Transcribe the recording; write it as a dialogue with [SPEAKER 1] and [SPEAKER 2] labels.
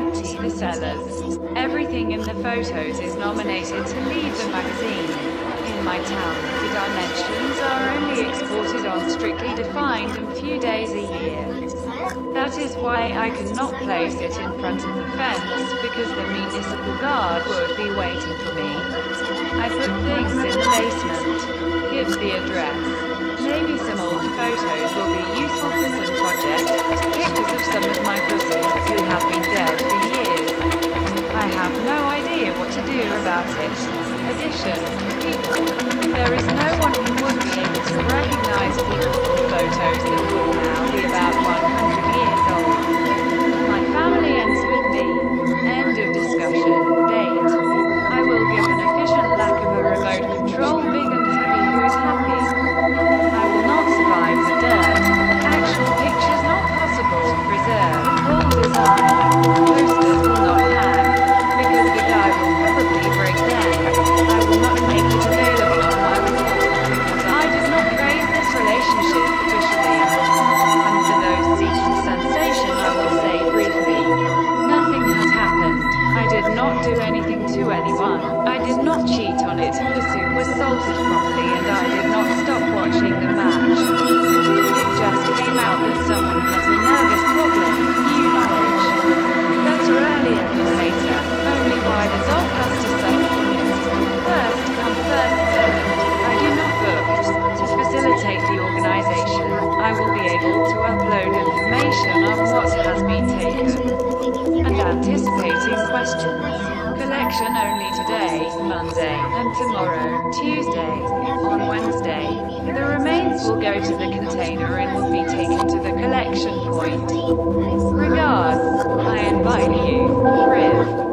[SPEAKER 1] empty the cellars. Everything in the photos is nominated to leave the magazine. In my town, the dimensions are only exported on strictly defined and few days a year. That is why I cannot place it in front of the fence, because the municipal guard would be waiting for me. I put things in the basement. Give the address. Maybe some old photos will be useful for some project. Pictures of some of my cousins to do I did not cheat on it. The soup was salted properly and I did not stop watching the match. It just came out that someone has a nervous problem. New knowledge. Better earlier than later. Only why does all has to suffer from it? First come first served. I do not book. To facilitate the organization, I will be able to upload information on what has been taken and anticipating questions. Collection only today, Monday, and tomorrow, Tuesday. On Wednesday, the remains will go to the container and will be taken to the collection point. Regards, I invite you, Riv.